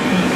Bye.